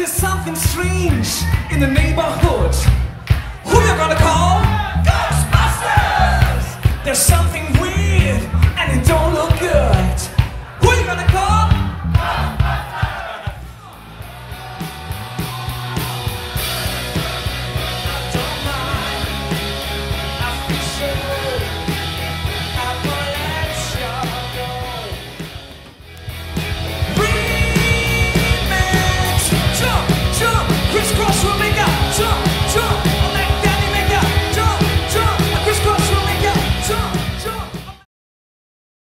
There's something strange in the neighborhood. Who you gonna call? Ghostbusters! There's something weird and it don't look good. shot.